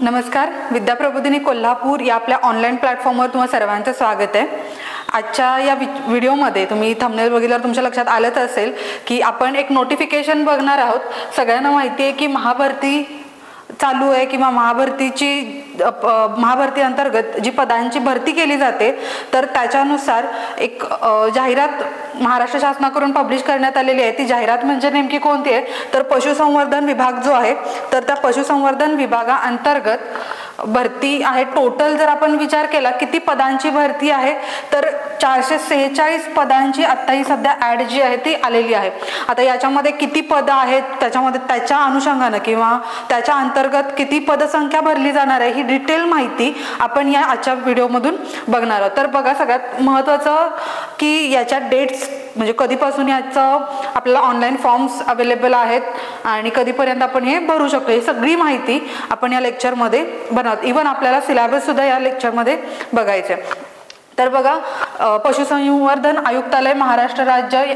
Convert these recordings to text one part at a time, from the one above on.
नमस्कार. विद्याप्रबोधिनी कोल्हापूर या आपल्या ऑनलाईन प्लॅटफॉर्मवर तुम्हा सर्वांचं स्वागत आहे. आजच्या या व्हिडिओमध्ये तुम्ही थंबनेल बघितल्यावर तुमच्या लक्षात आलंच असेल की आपण एक नोटिफिकेशन बघणार आहोत. सगळ्यांना माहिती आहे की महाभरती चालू आहे किंवा महाभरतीची महाभरती अंतर्गत जी पदांची भरती केली जाते तर त्याच्यानुसार एक जाहिरात महाराष्ट्र शासनाकडून पब्लिश करण्यात आलेली आहे. ती जाहिरात म्हणजे नेमकी कोणती आहे? तर पशुसंवर्धन विभाग जो आहे तर त्या पशुसंवर्धन विभागाअंतर्गत भरती आहे. टोटल जर आपण विचार केला किती पदांची भरती आहे? तर चारशे सेहेचाळीस पदांची आत्ता ही सध्या ॲड जी आहे ती आलेली आहे. आता याच्यामध्ये किती पदं आहेत? त्याच्यामध्ये त्याच्या अनुषंगानं किंवा त्याच्या अंतर्गत किती पदसंख्या भरली जाणार आहे ही डिटेल माहिती आपण या आजच्या व्हिडिओमधून बघणार आहोत. तर बघा सगळ्यात महत्त्वाचं की याच्या डेट्स म्हणजे कधीपासून याचं आपल्याला ऑनलाईन फॉर्म्स अवेलेबल आहेत आणि कधीपर्यंत आपण हे भरू शकतो ही सगळी माहिती आपण या लेक्चरमध्ये बनवत इवन आपल्याला सिलेबससुद्धा या लेक्चरमध्ये बघायचं आहे तर बघा पशुसंवर्धन आयुक्तालय महाराष्ट्र राज्य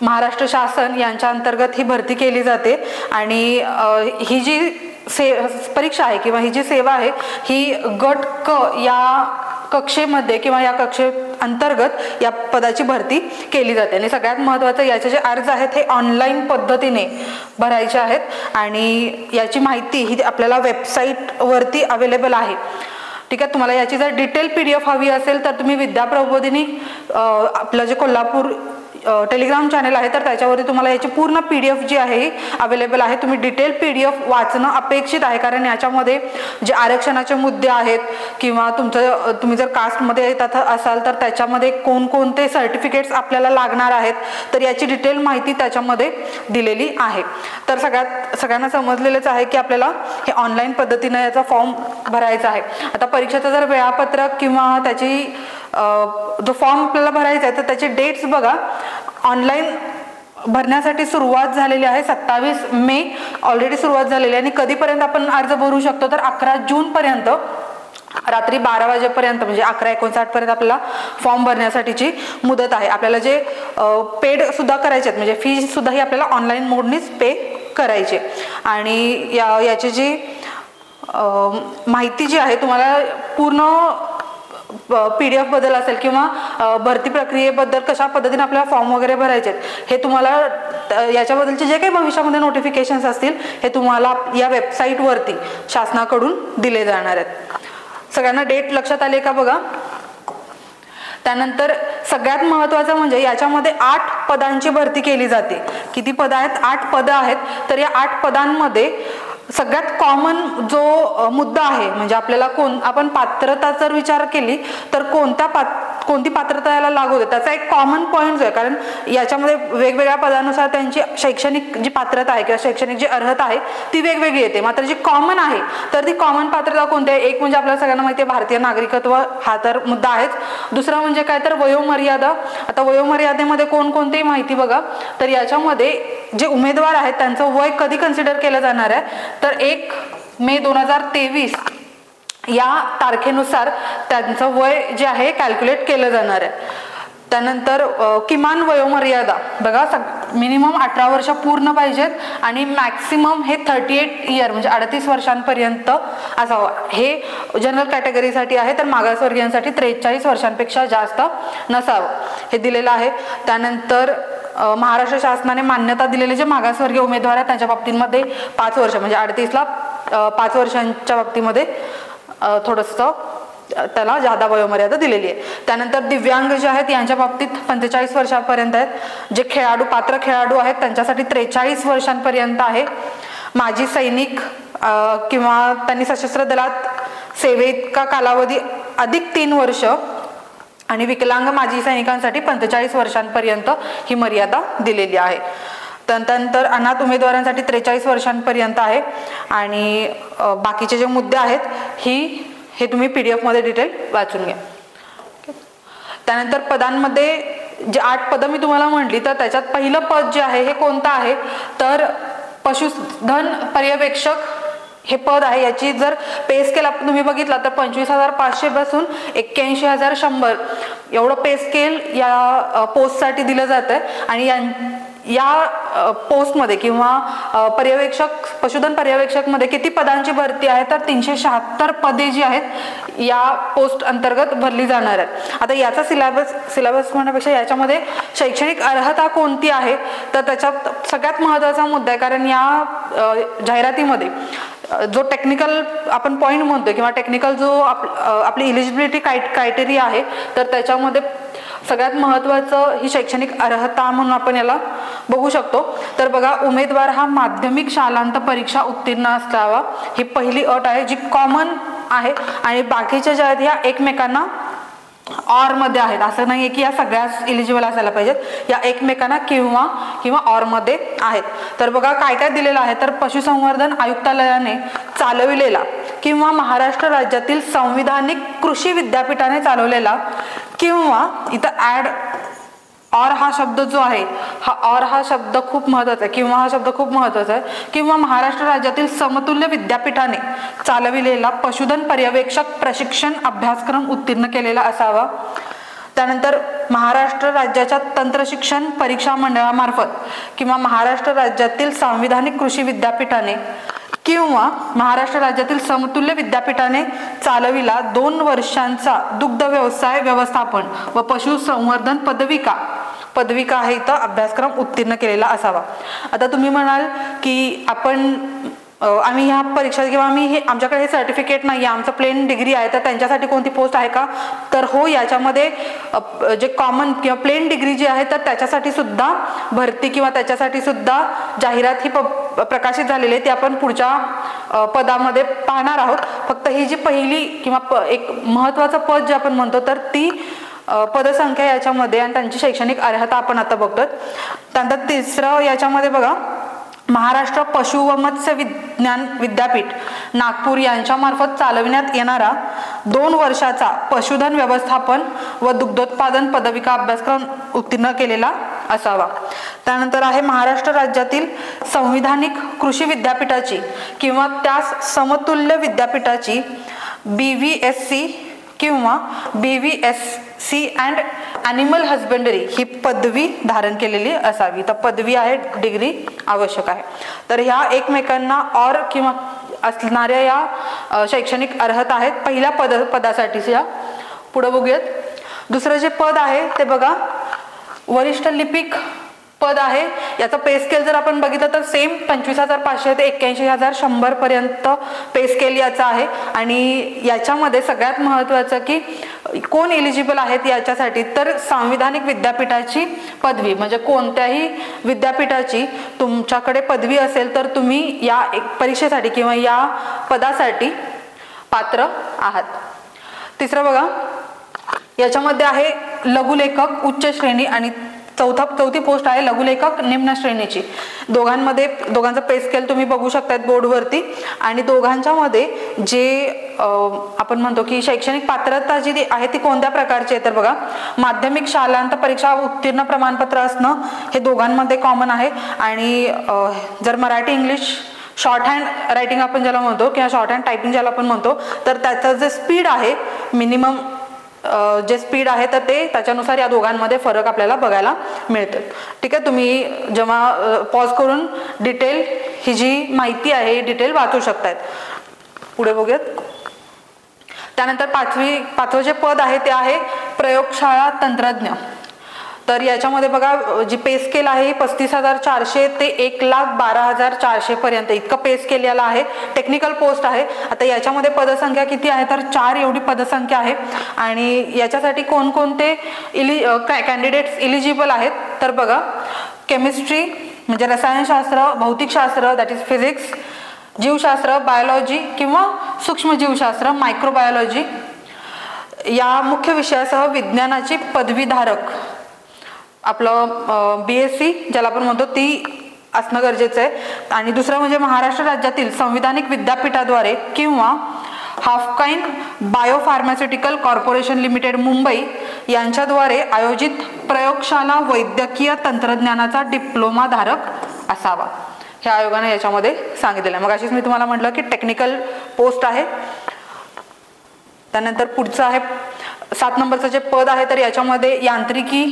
महाराष्ट्र शासन यांच्या अंतर्गत ही भरती केली जाते आणि ही जी से परीक्षा आहे किंवा ही जी सेवा आहे ही गट क या कक्षेमध्ये किंवा या कक्षे अंतर्गत या पदाची भरती केली जाते. आणि सगळ्यात महत्त्वाचं याचे जे अर्ज आहेत हे ऑनलाईन पद्धतीने भरायचे आहेत. आणि याची माहिती ही आपल्याला वेबसाईटवरती अवेलेबल आहे. ठीक आहे तुम्हाला याची जर डिटेल पी डी एफ हवी असेल तर तुम्ही विद्याप्रबोधिनी आपलं जे कोल्हापूर टेलिग्राम चॅनल आहे तर त्याच्यावरती तुम्हाला याची पूर्ण पी डी एफ जी आहे ही अवेलेबल आहे. तुम्ही डिटेल पी डी एफ वाचणं अपेक्षित आहे कारण याच्यामध्ये जे आरक्षणाचे मुद्दे आहेत किंवा तुमचं तुम्ही जर कास्टमध्ये येतात असाल तर त्याच्यामध्ये कोणकोणते सर्टिफिकेट्स आपल्याला लागणार आहेत तर याची डिटेल माहिती त्याच्यामध्ये दिलेली आहे. तर सगळ्यात सगळ्यांना समजलेलंच आहे की आपल्याला हे ऑनलाईन पद्धतीनं याचा फॉर्म भरायचा आहे. आता परीक्षेचं जर वेळापत्रक किंवा त्याची जो फॉर्म आपल्याला भरायचा आहे तर त्याचे डेट्स बघा. ऑनलाईन भरण्यासाठी सुरुवात झालेली आहे सत्तावीस मे ऑलरेडी सुरुवात झालेली आहे. आणि कधीपर्यंत आपण अर्ज भरू शकतो? तर अकरा जूनपर्यंत रात्री बारा वाजेपर्यंत म्हणजे अकरा एकोणसाठ पर्यंत आपल्याला फॉर्म भरण्यासाठीची मुदत आहे. आपल्याला जे पेड सुद्धा करायचे आहेत म्हणजे फी सुद्धा ही आपल्याला ऑनलाईन मोडनीच पे करायचे. आणि या याची जी माहिती जी आहे तुम्हाला पूर्ण पी डी एफबद्दल असेल किंवा भरती प्रक्रियेबद्दल कशा पद्धतीने आपल्याला फॉर्म वगैरे भरायचे आहेत हे तुम्हाला याच्याबद्दलचे जे काही भविष्यामध्ये नोटिफिकेशन्स असतील हे तुम्हाला या वेबसाईटवरती शासनाकडून दिले जाणार आहेत. सगळ्यांना डेट लक्षात आले का बघा? त्यानंतर सगळ्यात महत्त्वाचं म्हणजे याच्यामध्ये आठ पदांची भरती केली जाते. किती पदं आहेत? आठ पदं आहेत. तर या आठ पदांमध्ये सगळ्यात कॉमन जो मुद्दा आहे म्हणजे आपल्याला कोण आपण पात्रता जर विचार केली तर कोणत्या पात कोणती पात्रता याला लागू होते? त्याचा एक कॉमन पॉईंट जो आहे कारण याच्यामध्ये वेगवेगळ्या पदानुसार त्यांची शैक्षणिक जी पात्रता आहे किंवा शैक्षणिक जी अर्हता आहे ती वेगवेगळी येते. मात्र जी कॉमन आहे तर ती कॉमन पात्रता कोणती आहे? एक म्हणजे आपल्याला सगळ्यांना माहिती आहे भारतीय नागरिकत्व हा तर मुद्दा आहेच. दुसरा म्हणजे काय? तर वयोमर्यादा. आता वयोमर्यादेमध्ये कोणकोणती माहिती बघा तर याच्यामध्ये जे उमेदवार आहेत त्यांचं वय कधी कन्सिडर केलं जाणार आहे? तर एक मे दोन हजार तेवीस या तारखेनुसार त्यांचं वय जे आहे कॅल्क्युलेट केलं जाणार आहे. त्यानंतर किमान वयोमर्यादा. बघा सग मिनिमम अठरा वर्ष पूर्ण पाहिजेत आणि मॅक्सिमम हे थर्टी एट इयर म्हणजे अडतीस वर्षांपर्यंत असावं. हे जनरल कॅटेगरीसाठी आहे तर मागासवर्गीयांसाठी त्रेचाळीस वर्षांपेक्षा जास्त नसावं. हे दिलेलं आहे. त्यानंतर महाराष्ट्र शासनाने मान्यता दिलेले जे मागासवर्गीय उमेदवार आहेत त्यांच्या बाबतीमध्ये पाच वर्ष म्हणजे अडतीसला पाच वर्षांच्या बाबतीमध्ये थोडंसं त्याला जादा वयोमर्यादा दिलेली आहे. त्यानंतर दिव्यांग जे आहेत यांच्या बाबतीत पंचेचाळीस वर्षापर्यंत आहेत. जे खेळाडू पात्र खेळाडू आहेत त्यांच्यासाठी त्रेचाळीस वर्षांपर्यंत आहे. माजी सैनिक किंवा त्यांनी सशस्त्र दलात सेवेइतका कालावधी अधिक तीन वर्ष आणि विकलांग माजी सैनिकांसाठी पंचेचाळीस वर्षांपर्यंत ही मर्यादा दिलेली आहे. त्यानंतर अनाथ उमेदवारांसाठी त्रेचाळीस वर्षांपर्यंत आहे. आणि बाकीचे जे मुद्दे आहेत ही हे तुम्ही पी डी एफमध्ये डिटेल वाचून घ्या. त्यानंतर पदांमध्ये जे आठ पदं मी तुम्हाला म्हटली तर त्याच्यात पहिलं पद जे आहे हे कोणतं आहे? तर पशुधन पर्यवेक्षक हे पद आहे. याची जर पे स्केल आपण तुम्ही बघितला तर पंचवीस हजार पाचशे पासून एक्क्याऐंशी हजार शंभर. एवढं पे स्केल या पोस्टसाठी दिलं जातं आहे आणि यां या पोस्टमध्ये किंवा पर्यवेक्षक पशुधन पर्यवेक्षकमध्ये किती पदांची भरती आहे तर तीनशे शहात्तर पदे जी आहेत या पोस्ट अंतर्गत भरली जाणार आहेत. आता याचा सिलेबस सिलेबस म्हणण्यापेक्षा याच्यामध्ये शैक्षणिक अर्हता कोणती आहे तर त्याच्यात सगळ्यात महत्त्वाचा मुद्दा आहे कारण या जाहिरातीमध्ये जो टेक्निकल आपण पॉईंट म्हणतो किंवा टेक्निकल जो आप आपली इलिजिबिलिटी काय क्रायटेरिया आहे तर त्याच्यामध्ये सगळ्यात महत्त्वाचं ही शैक्षणिक अर्हता म्हणून आपण याला बघू शकतो. तर बघा उमेदवार हा माध्यमिक शालांत परीक्षा उत्तीर्ण असावा ही पहिली अट आहे जी कॉमन आहे. आणि बाकीच्या ज्या आहेत ह्या एकमेकांना ऑरमध्ये आहेत. असं नाहीये की या सगळ्याच इलिजिबल असायला पाहिजेत. या एकमेकांना किंवा किंवा ऑरमध्ये आहेत. तर बघा काय काय दिलेलं आहे. तर पशुसंवर्धन आयुक्तालयाने चालविलेला किंवा महाराष्ट्र राज्यातील संविधानिक कृषी विद्यापीठाने चालवलेला किंवा इथं ऍड शब्द जो आहे हा और हा शब्द खूप महत्त्वाचा आहे. किंवा हा शब्द खूप महत्त्वाचा आहे. किंवा महाराष्ट्र राज्यातील समतुल्य विद्यापीठाने चालविलेला पशुधन पर्यवेक्षक प्रशिक्षण अभ्यासक्रम उत्तीर्ण केलेला असावा. त्यानंतर महाराष्ट्र राज्याच्या तंत्रशिक्षण परीक्षा मंडळामार्फत किंवा महाराष्ट्र राज्यातील संविधानिक कृषी विद्यापीठाने किंवा महाराष्ट्र राज्यातील समतुल्य विद्यापीठाने चालविला दोन वर्षांचा दुग्ध व्यवसाय व्यवस्थापन व पशुसंवर्धन पदविका पदविका आहे इथं अभ्यासक्रम उत्तीर्ण केलेला असावा. आता तुम्ही म्हणाल की आपण आम्ही ह्या परीक्षा किंवा आम्ही हे आमच्याकडे हे सर्टिफिकेट नाही आहे आमचं प्लेन डिग्री आहे तर त्यांच्यासाठी कोणती पोस्ट आहे का? तर हो याच्यामध्ये जे कॉमन किंवा प्लेन डिग्री जी आहे तर त्याच्यासाठी सुद्धा भरती किंवा त्याच्यासाठी सुद्धा जाहिरात ही प प्रकाशित झालेली आहे ती आपण पुढच्या पदामध्ये पाहणार आहोत. फक्त ही जी पहिली किंवा एक महत्वाचं पद जे आपण म्हणतो तर ती पदसंख्या याच्यामध्ये आणि त्यांची शैक्षणिक अर्हता आपण आता बघतो त्यानंतर तिसरं याच्यामध्ये बघा महाराष्ट्र पशु व मत्स्य विज्ञान विद्यापीठ नागपूर यांच्यामार्फत चालविण्यात येणारा दोन वर्षाचा पशुधन व्यवस्थापन व दुग्धोत्पादन पदविका अभ्यासक्रम उत्तीर्ण केलेला असावा. त्यानंतर आहे महाराष्ट्र राज्यातील संविधानिक कृषी विद्यापीठाची किंवा त्यास समतुल्य विद्यापीठाची बी व्ही एस सी किंवा B V S C and animal husbandry ही पदवी धारण केलेली असावी. तर पदवी आहे डिग्री आवश्यक आहे. तर ह्या एकमेकांना ऑर किंवा असणाऱ्या या शैक्षणिक अर्हता आहेत. पहिल्या पद पदासाठीच्या पुढं बघूयात. दुसरं जे पद आहे ते बघा. वरिष्ठ लिपिक पद आहे. याचा पे स्केल जर आपण बघितलं तर सेम पंचवीस हजार पाचशे ते एक्क्याऐंशी हजार शंभर पर्यंत पे स्केल याचा आहे. आणि याच्यामध्ये सगळ्यात महत्वाचं की कोण एलिजिबल आहेत याच्यासाठी? तर सांविधानिक विद्यापीठाची पदवी म्हणजे कोणत्याही विद्यापीठाची तुमच्याकडे पदवी असेल तर तुम्ही या एक परीक्षेसाठी किंवा या पदासाठी पात्र आहात. तिसरं बघा याच्यामध्ये आहे लघुलेखक उच्च श्रेणी आणि चौथा चौथी पोस्ट आहे लघुलेखक निम्न श्रेणीची. दोघांमध्ये दोघांचा पे स्केल तुम्ही बघू शकतात बोर्डवरती आणि दोघांच्या मध्ये जे आपण म्हणतो की शैक्षणिक पात्रता जी आहे ती कोणत्या प्रकारची आहे? तर बघा माध्यमिक शालांत परीक्षा उत्तीर्ण प्रमाणपत्र असणं हे दोघांमध्ये कॉमन आहे. आणि जर Marathi English shorthand writing आपण ज्याला म्हणतो किंवा शॉर्ट हँड टायपिंग ज्याला आपण म्हणतो तर त्याचं जे स्पीड आहे मिनिमम जे स्पीड आहे तर ते त्याच्यानुसार या दोघांमध्ये फरक आपल्याला बघायला मिळतं ठीक आहे तुम्ही जेव्हा पॉज करून डिटेल ही जी माहिती आहे डिटेल वाचू शकतायत. पुढे बघूयात. त्यानंतर पाचवी पाचवं जे पद आहे ते आहे प्रयोगशाळा तंत्रज्ञ. तर याच्यामध्ये बघा जी पे स्केल आहे पस्तीस हजार चारशे ते एक लाख बारा हजार चारशे पर्यंत इतकं पे स्केल याला आहे. टेक्निकल पोस्ट आहे. आता याच्यामध्ये पदसंख्या किती आहे? तर चार एवढी पदसंख्या आहे. आणि याच्यासाठी कोणकोणते इलि कॅन्डिडेट्स इलिजिबल आहेत? तर बघा केमिस्ट्री म्हणजे रसायनशास्त्र भौतिकशास्त्र दॅट इज फिजिक्स जीवशास्त्र बायोलॉजी किंवा सूक्ष्मजीवशास्त्र मायक्रोबायोलॉजी या मुख्य विषयासह विज्ञानाची पदवीधारक आपलं बी एस सी ज्याला आपण म्हणतो ती असणं गरजेचं आहे. आणि दुसरं म्हणजे महाराष्ट्र राज्यातील संविधानिक विद्यापीठाद्वारे किंवा Haffkine biopharmaceutical corporation limited Mumbai यांच्याद्वारे आयोजित प्रयोगशाला वैद्यकीय तंत्रज्ञानाचा डिप्लोमा धारक असावा. ह्या आयोगाने याच्यामध्ये सांगितलेलं आहे. मग अशीच मी तुम्हाला म्हटलं की टेक्निकल पोस्ट आहे. त्यानंतर पुढचं आहे. सात नंबरचं जे पद आहे तर याच्यामध्ये यांत्रिकी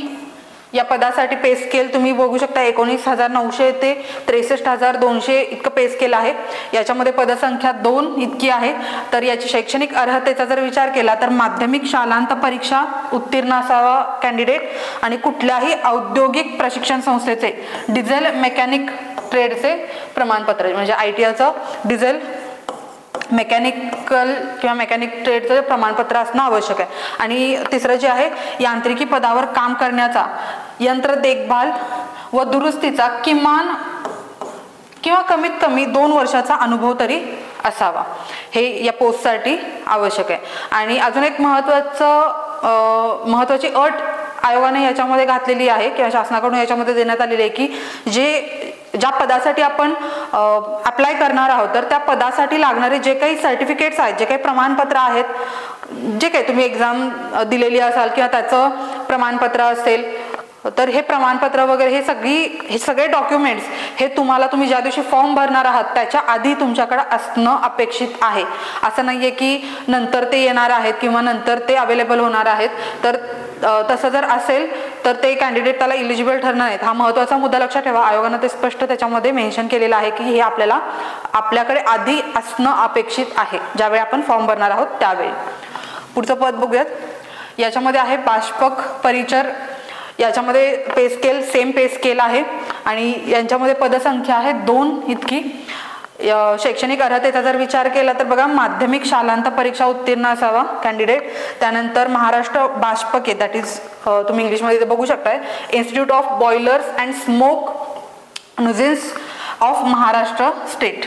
या पदासाठी पे स्केल तुम्ही बघू शकता एकोणीस हजार नऊशे ते त्रेसष्ट हजार दोनशे इतकं पे स्केल आहे. याच्यामध्ये पदसंख्या दोन इतकी आहे. तर याची शैक्षणिक अर्हतेचा जर विचार केला तर माध्यमिक शालांत परीक्षा उत्तीर्ण असावा कॅन्डिडेट आणि कुठल्याही औद्योगिक प्रशिक्षण संस्थेचे डिझेल मेकॅनिक ट्रेडचे प्रमाणपत्र म्हणजे आय टी आयचं डिझेल मेकॅनिकल किंवा मेकॅनिक ट्रेडचं प्रमाणपत्र असणं आवश्यक आहे. आणि तिसरं जे आहे यांत्रिकी पदावर काम करण्याचा यंत्र देखभाल व दुरुस्तीचा किमान किंवा कमीत कमी दोन वर्षाचा अनुभव तरी असावा. हे या पोस्टसाठी आवश्यक आहे. आणि अजून एक महत्त्वाचं महत्त्वाची अट आयोगाने याच्यामध्ये घातलेली आहे किंवा शासनाकडून याच्यामध्ये देण्यात आलेली आहे की जे ज्या पदासाठी आपण अप्लाय करणार आहोत तर त्या पदासाठी लागणारे जे काही सर्टिफिकेट्स आहेत जे काही प्रमाणपत्र आहेत जे काही तुम्ही एक्झाम दिलेली असाल किंवा त्याचं प्रमाणपत्र असेल तर हे प्रमाणपत्र वगैरे हे सगळी हे सगळे डॉक्युमेंट्स हे तुम्हाला तुम्ही ज्या दिवशी फॉर्म भरणार आहात त्याच्या आधी तुमच्याकडे असणं अपेक्षित आहे. असं नाही आहे की नंतर ते येणार आहेत किंवा नंतर ते अवेलेबल होणार आहेत. तर तसं जर असेल तर ते कॅन्डिडेट त्याला इलिजिबल ठरणार आहेत. हा महत्त्वाचा मुद्दा लक्षात ठेवा. आयोगानं ते स्पष्ट त्याच्यामध्ये मेन्शन केलेलं आहे की हे आपल्याला आपल्याकडे आधी असणं अपेक्षित आहे. ज्यावेळी आपण फॉर्म भरणार आहोत त्यावेळी. पुढचं पद बघूयात. याच्यामध्ये आहे बाष्पक परिचर याच्यामध्ये pay scale same pay scale आहे. आणि यांच्यामध्ये पदसंख्या आहे दोन इतकी. शैक्षणिक अर्हतेचा जर विचार केला तर बघा माध्यमिक शालांत परीक्षा उत्तीर्ण असावा कॅन्डिडेट त्यानंतर महाराष्ट्र बाष्पके दॅट इज तुम्ही इंग्लिशमध्ये बघू शकताय. Institute of boilers and smoke nuisance of Maharashtra state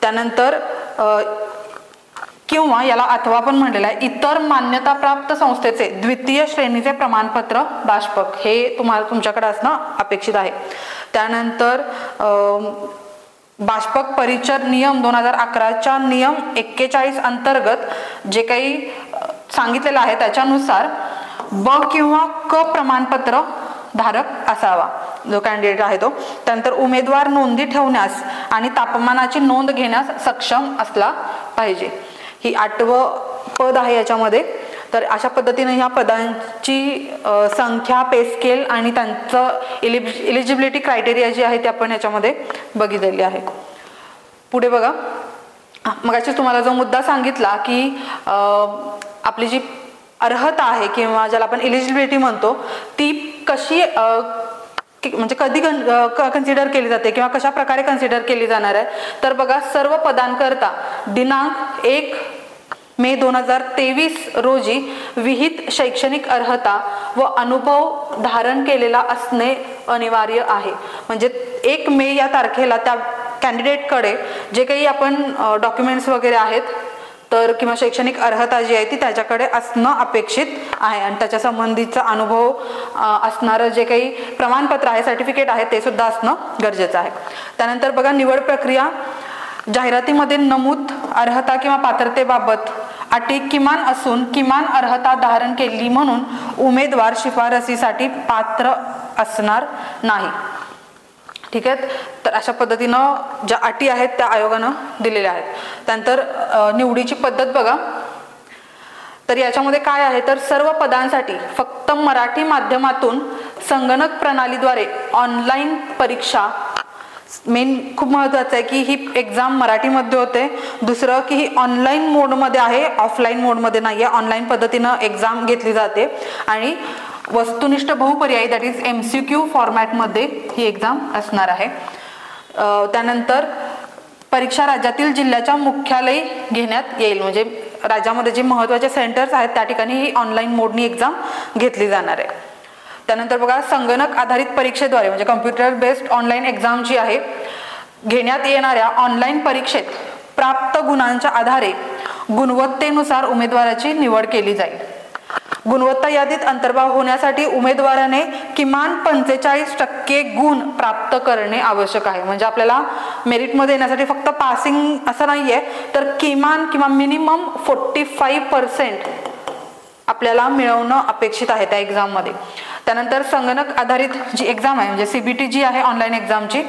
त्यानंतर किंवा याला अथवा पण म्हणलेलं आहे. इतर मान्यताप्राप्त संस्थेचे द्वितीय श्रेणीचे प्रमाणपत्र बाष्पक हे तुम्हाला तुमच्याकडे असणं अपेक्षित आहे. त्यानंतर बाष्पक परिचर नियम दोन हजार अकराच्या नियम एक्केचाळीस अंतर्गत जे काही सांगितलेलं आहे त्याच्यानुसार ब किंवा क प्रमाणपत्र धारक असावा. जो कॅन्डिडेट आहे तो. त्यानंतर उमेदवार नोंदी ठेवण्यास आणि तापमानाची नोंद घेण्यास सक्षम असला पाहिजे. ही आठवं पद आहे याच्यामध्ये. तर अशा पद्धतीने ह्या पदांची संख्या पे स्केल आणि त्यांचं इलिब इलिजिबिलिटी क्रायटेरिया जी आहे ते आपण याच्यामध्ये बघितलेली आहे. पुढे बघा. मग तुम्हाला जो मुद्दा सांगितला की आपली जी अर्हता आहे किंवा ज्याला आपण इलिजिबिलिटी म्हणतो ती कशी म्हणजे कधी कन्सिडर केली जाते किंवा कशा प्रकारे कन्सिडर केली जाणार आहे? तर बघा सर्व पदांकरता दिनांक एक मे दोन हजार तेवीस रोजी विहित शैक्षणिक अर्हता व अनुभव धारण केलेला असणे अनिवार्य आहे. म्हणजे एक मे या तारखेला त्या कॅन्डिडेटकडे जे काही आपण डॉक्युमेंट्स वगैरे आहेत तर किंवा शैक्षणिक अर्हता जी आहे ती त्याच्याकडे असणं अपेक्षित आहे. आणि त्याच्या संबंधीचा अनुभव असणारं जे काही प्रमाणपत्र आहे सर्टिफिकेट आहे ते सुद्धा असणं गरजेचं आहे. त्यानंतर बघा निवड प्रक्रिया. जाहिरातीमध्ये नमूद अर्हता किंवा पात्रतेबाबत अटी किमान असून किमान अर्हता धारण केली म्हणून उमेदवार शिफारसीसाठी पात्र असणार नाही. ठीक आहे? तर अशा पद्धतीनं ज्या अटी आहेत त्या आयोगानं दिलेल्या आहेत. त्यानंतर निवडीची पद्धत बघा. तर याच्यामध्ये काय आहे? तर सर्व पदांसाठी फक्त मराठी माध्यमातून संगणक प्रणालीद्वारे ऑनलाईन परीक्षा मेन खूप महत्त्वाचं आहे की ही एक्झाम मराठीमध्ये होते. दुसरं की ही ऑनलाईन मोडमध्ये आहे ऑफलाईन मोडमध्ये नाही आहे ऑनलाईन पद्धतीनं एक्झाम घेतली जाते. आणि वस्तुनिष्ठ बहुपर्यायी that is M C Q फॉर्मॅटमध्ये ही एक्झाम असणार आहे. त्यानंतर परीक्षा राज्यातील जिल्ह्याच्या मुख्यालय घेण्यात येईल. म्हणजे राज्यामध्ये जे महत्त्वाचे सेंटर्स आहेत त्या ठिकाणी ही ऑनलाईन मोडनी एक्झाम घेतली जाणार आहे. त्यानंतर बघा संगणक आधारित परीक्षेद्वारे म्हणजे कम्प्युटर बेस्ड ऑनलाईन एक्झाम जी आहे घेण्यात येणाऱ्या ऑनलाईन परीक्षेत प्राप्त गुणांच्या आधारे गुणवत्तेनुसार उमेदवाराची निवड केली जाईल. गुणवत्ता यादीत अंतर्भाव होण्यासाठी उमेदवाराने किमान पंचेचाळीस टक्के गुण प्राप्त करणे आवश्यक आहे. म्हणजे आपल्याला मेरिटमध्ये येण्यासाठी फक्त पासिंग असं नाही आहे तर किमान किंवा मिनिमम फोर्टी फाईव्ह पर्सेंट आपल्याला मिळवणं अपेक्षित आहे त्या एक्झाममध्ये त्यानंतर संगणक आधारित जी एक्झाम आहे म्हणजे सीबीटी जी आहे ऑनलाईन एक्झामची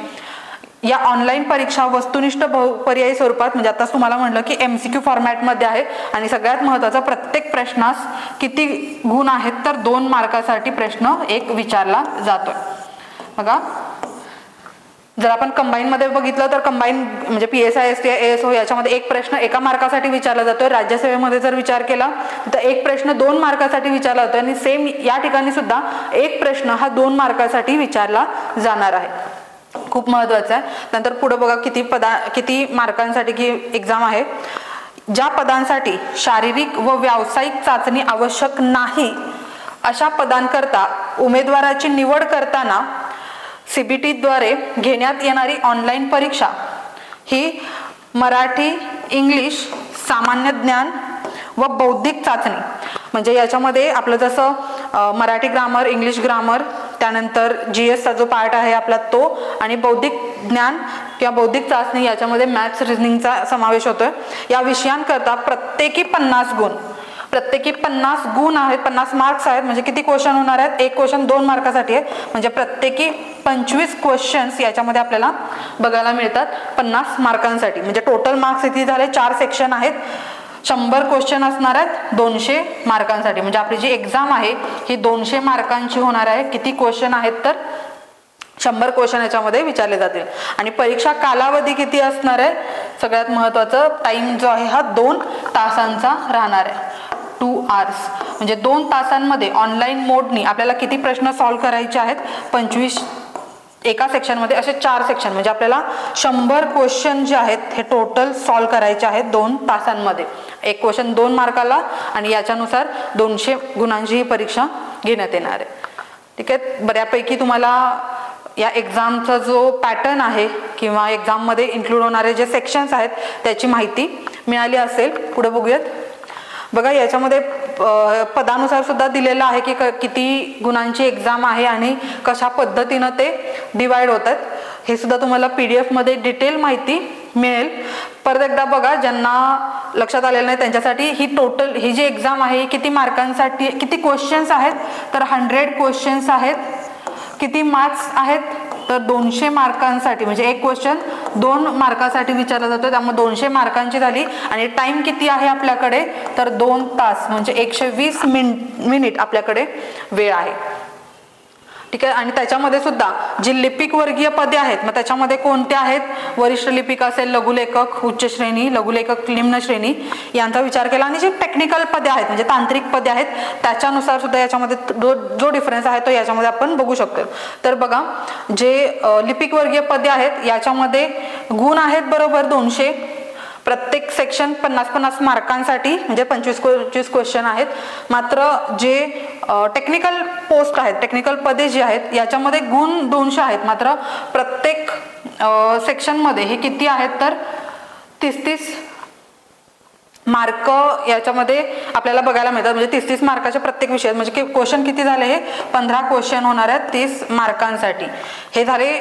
या ऑनलाईन परीक्षा वस्तुनिष्ठ बहु पर्यायी स्वरूपात म्हणजे आता तुम्हाला म्हटलं की एम सी क्यू फॉर्मॅटमध्ये आहे आणि सगळ्यात महत्त्वाचा प्रत्येक प्रश्नास किती गुण आहेत तर दोन मार्कासाठी प्रश्न एक विचारला जातोय. बघा. जर आपण कंबाईनमध्ये बघितलं तर कंबाईन म्हणजे P S I S T A S O याच्यामध्ये एक प्रश्न एका मार्कासाठी विचारला जातोय. राज्यसेवेमध्ये जर विचार केला तर एक प्रश्न दोन मार्कासाठी विचारला जातोय आणि सेम या ठिकाणी सुद्धा एक प्रश्न हा दोन मार्कासाठी विचारला जाणार आहे. खूप महत्वाचं आहे. नंतर पुढे बघा किती पदा किती मार्कांसाठी की एक्झाम आहे. ज्या पदांसाठी शारीरिक व व्यावसायिक चाचणी आवश्यक नाही अशा पदांकरता उमेदवाराची निवड करताना सीबीटीद्वारे घेण्यात येणारी ऑनलाईन परीक्षा. ही मराठी इंग्लिश सामान्य ज्ञान व बौद्धिक चाचणी. म्हणजे याच्यामध्ये आपलं जसं मराठी ग्रामर इंग्लिश ग्रामर त्यानंतर जी एसचा जो पार्ट आहे आपला तो आणि बौद्धिक ज्ञान किंवा बौद्धिक चाचणी याच्यामध्ये मॅथ्स रिझनिंगचा समावेश होतोय. या विषयांकरता प्रत्येकी पन्नास गुण. प्रत्येकी पन्नास गुण आहेत पन्नास मार्क्स आहेत. म्हणजे किती क्वेश्चन होणार आहेत? एक क्वेश्चन दोन मार्कासाठी आहे म्हणजे प्रत्येकी पंचवीस क्वेश्चन्स याच्यामध्ये आपल्याला बघायला मिळतात. पन्नास मार्कांसाठी. म्हणजे टोटल मार्क्स किती झाले चार सेक्शन आहेत. शंभर क्वेश्चन असणार आहेत दोनशे मार्कांसाठी. म्हणजे आपली जी एक्झाम आहे ही दोनशे मार्कांची होणार आहे. किती क्वेश्चन आहेत तर? शंभर क्वेश्चन याच्यामध्ये विचारले जातील. आणि परीक्षा कालावधी किती असणार आहे? सगळ्यात महत्वाचं टाइम जो आहे हा दोन तासांचा राहणार आहे. टू आवर्स म्हणजे दोन तासांमध्ये ऑनलाईन मोडनी आपल्याला किती प्रश्न सॉल्व्ह करायचे आहेत? पंचवीस एका सेक्शनमध्ये असे चार सेक्शन म्हणजे आपल्याला शंभर क्वेश्चन जे आहेत हे टोटल सॉल्व्ह करायचे आहेत दोन तासांमध्ये. एक क्वेश्चन दोन मार्काला आणि याच्यानुसार दोनशे गुणांची ही परीक्षा घेण्यात येणार आहे. ठीक आहे? बऱ्यापैकी तुम्हाला या एक्झामचा जो पॅटर्न आहे किंवा एक्झाममध्ये इन्क्लूड होणारे जे सेक्शन्स आहेत त्याची माहिती मिळाली असेल. पुढे बघूयात. बघा याच्यामध्ये पदानुसार सुद्धा दिलेलं आहे की किती गुणांची एक्झाम आहे आणि कशा पद्धतीनं ते डिवाईड होतात. हे सुद्धा तुम्हाला पी डी एफमध्ये डिटेल माहिती मिळेल. परत एकदा बघा ज्यांना लक्षात आलेलं नाही त्यांच्यासाठी ही टोटल ही जी एक्झाम आहे किती मार्कांसाठी किती क्वेश्चन्स आहेत तर हंड्रेड क्वेश्चन्स आहेत. किती मार्क्स आहेत तर दोनशे मार्कांसाठी म्हणजे एक क्वेश्चन दोन मार्कासाठी विचारला जातो त्यामुळे दोनशे मार्कांची झाली. आणि टाइम किती आहे आपल्याकडे? तर दोन तास म्हणजे एकशे वीस मिन मिनिट आपल्याकडे वेळ आहे. ठीक आहे? आणि त्याच्यामध्ये सुद्धा जी लिपिक वर्गीय पदे आहेत मग त्याच्यामध्ये कोणते आहेत? वरिष्ठ लिपिक असेल लघुलेखक उच्च श्रेणी लघुलेखक निम्न श्रेणी यांचा विचार केला. आणि जी टेक्निकल पदे आहेत म्हणजे तांत्रिक पदे आहेत त्याच्यानुसार सुद्धा याच्यामध्ये जो डिफरन्स आहे तो याच्यामध्ये आपण बघू शकतो. तर बघा जे लिपिक वर्गीय पदे आहेत याच्यामध्ये गुण आहेत बरोबर दोनशे प्रत्येक सेक्शन पन्नास पन्नास मार्कांसाठी म्हणजे पंचवीस पंचवीस क्वेश्चन आहेत. मात्र जे टेक्निकल पोस्ट आहेत टेक्निकल पदे जी आहेत याच्यामध्ये गुण दोनशे आहेत. मात्र प्रत्येक सेक्शनमध्ये हे किती आहेत तर तीस तीस मार्क याच्यामध्ये आपल्याला बघायला मिळतात. म्हणजे तीस तीस मार्काच्या प्रत्येक विषयात म्हणजे क्वेश्चन किती झाले हे? पंधरा क्वेश्चन होणार आहेत तीस मार्कांसाठी हे झाले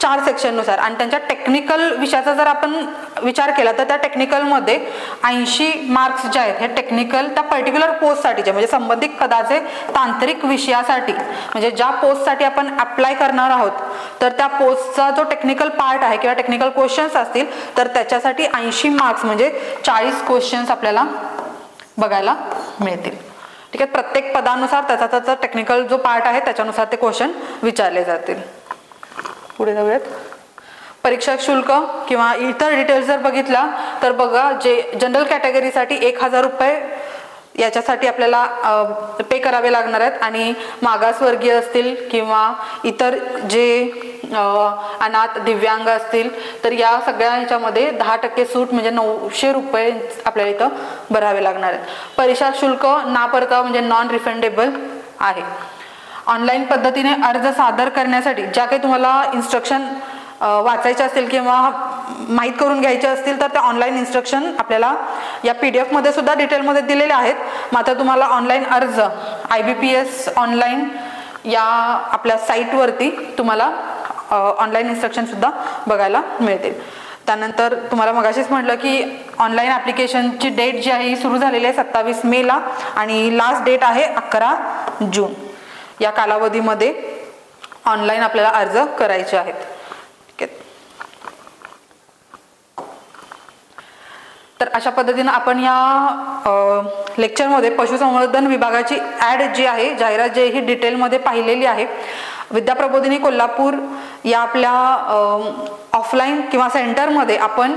चार सेक्शननुसार आणि त्यांच्या टेक्निकल विषयाचा जर आपण विचार केला तर त्या टेक्निकलमध्ये ऐंशी मार्क्स जे आहेत हे टेक्निकल त्या पर्टिक्युलर पोस्टसाठीचे म्हणजे संबंधित पदाचे तांत्रिक विषयासाठी. म्हणजे ज्या पोस्टसाठी आपण अप्लाय करणार आहोत तर त्या पोस्टचा जो टेक्निकल पार्ट आहे किंवा टेक्निकल क्वेश्चन्स असतील तर त्याच्यासाठी ऐंशी मार्क्स म्हणजे चाळीस क्वेश्चन्स आपल्याला बघायला मिळतील. ठीक आहे? प्रत्येक पदानुसार त्याचा त्याचा टेक्निकल जो पार्ट आहे त्याच्यानुसार ते क्वेश्चन विचारले जातील. पुढे जाऊयात. परीक्षा शुल्क किंवा इतर डिटेल्स जर बघितला तर बघा जे जनरल कॅटेगरीसाठी एक हजार रुपये याच्यासाठी आपल्याला पे करावे लागणार आहेत. आणि मागासवर्गीय असतील किंवा इतर जे अनाथ दिव्यांग असतील तर या सगळ्या ह्याच्यामध्ये दहा टक्के सूट म्हणजे नऊशे रुपये आपल्याला इथं भरावे लागणार आहेत. परीक्षा शुल्क ना म्हणजे नॉन रिफंडेबल आहे. ऑनलाईन पद्धतीने अर्ज सादर करण्यासाठी ज्या काही तुम्हाला इन्स्ट्रक्शन वाचायचे असतील किंवा माहीत करून घ्यायचे असतील तर त्या ऑनलाईन इन्स्ट्रक्शन आपल्याला या पी डी एफमध्ये सुद्धा डिटेलमध्ये दिलेले आहेत. मात्र तुम्हाला ऑनलाईन अर्ज I B P S online या आपल्या साईटवरती तुम्हाला ऑनलाईन इन्स्ट्रक्शनसुद्धा बघायला मिळतील. त्यानंतर तुम्हाला मगाशीच म्हटलं की ऑनलाईन ॲप्लिकेशनची डेट जी आहे ही सुरू झालेली आहे सत्तावीस मेला आणि लास्ट डेट आहे अकरा जून. या कालावधीमध्ये ऑनलाईन आपल्याला अर्ज करायचे आहेत. तर अशा पद्धतीनं आपण या लेक्चरमध्ये पशुसंवर्धन विभागाची ॲड जी आहे जाहिरात जे ही डिटेलमध्ये पाहिलेली आहे. विद्याप्रबोधिनी कोल्हापूर या आपल्या ऑफलाईन किंवा सेंटरमध्ये आपण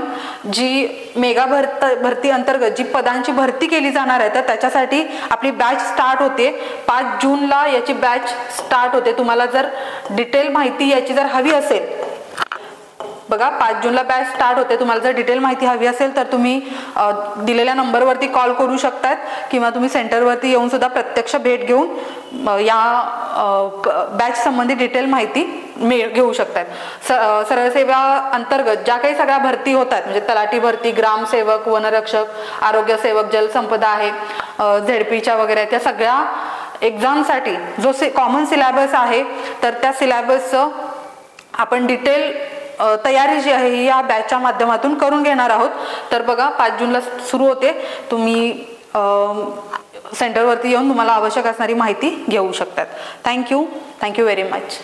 जी मेगा भरत भरती अंतर्गत जी पदांची भरती केली जाणार आहे तर त्याच्यासाठी आपली बॅच स्टार्ट होते. पाच जूनला याची बॅच स्टार्ट होते. तुम्हाला जर डिटेल माहिती याची जर हवी असेल बघा पाच जूनला बॅच स्टार्ट होते. तुम्हाला जर डिटेल माहिती हवी असेल तर तुम्ही दिलेल्या नंबरवरती कॉल करू शकतात किंवा तुम्ही सेंटरवरती येऊन सुद्धा प्रत्यक्ष भेट घेऊन या बॅच संबंधी डिटेल माहिती मिळ घेऊ शकतात. स सरळसेवा अंतर्गत ज्या काही सगळ्या भरती होतात म्हणजे तलाठी भरती ग्रामसेवक वनरक्षक आरोग्यसेवक जलसंपदा आहे झेडपीच्या वगैरे त्या सगळ्या एक्झामसाठी जो से कॉमन सिलॅबस आहे तर त्या सिलॅबसचं आपण डिटेल तयारी जी आहे ही या बॅचच्या माध्यमातून करून घेणार आहोत. तर बघा पाच जूनला सुरू होते. तुम्ही सेंटरवरती येऊन तुम्हाला आवश्यक असणारी माहिती घेऊ शकतात. Thank you thank you very much